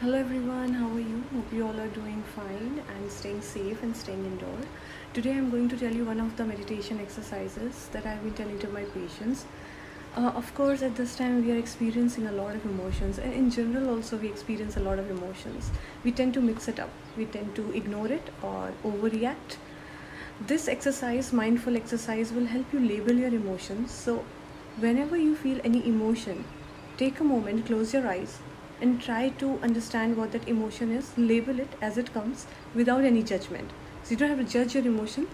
Hello everyone, how are you? Hope you all are doing fine and staying safe and staying indoor. Today I'm going to tell you one of the meditation exercises that I've been telling to my patients. Uh, of course, at this time we are experiencing a lot of emotions, and in general, also we experience a lot of emotions. We tend to mix it up, we tend to ignore it or overreact. This exercise, mindful exercise, will help you label your emotions. So, whenever you feel any emotion, take a moment, close your eyes, and try to understand what that emotion is label it as it comes without any judgment. So you don't have to judge your emotion.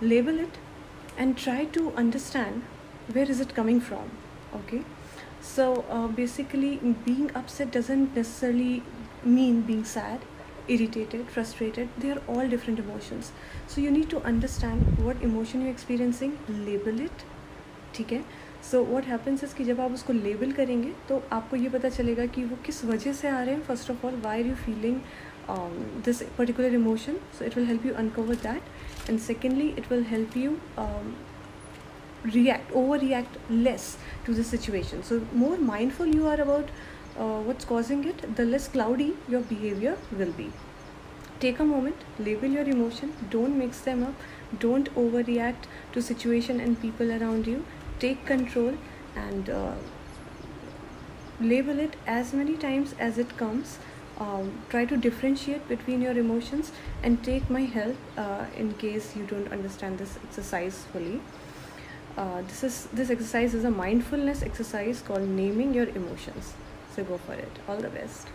Label it and try to understand where is it coming from okay? So uh, basically being upset doesn't necessarily mean being sad irritated frustrated. They are all different emotions. So you need to understand what emotion you're experiencing label it okay? So what happens is कि जब आप उसको label करेंगे तो आपको ये पता चलेगा कि वो किस वजह से आ रहे हैं first of all why are you feeling this particular emotion so it will help you uncover that and secondly it will help you react over react less to the situation so more mindful you are about uh, what's causing it the less cloudy your behavior will be take a moment label your emotion don't mix them up don't overreact to situation and people around you take control and uh, label it as many times as it comes. Um, try to differentiate between your emotions and take my help uh, in case you don't understand this exercise fully. Uh, this is this exercise is a mindfulness exercise called naming your emotions. So go for it. All the best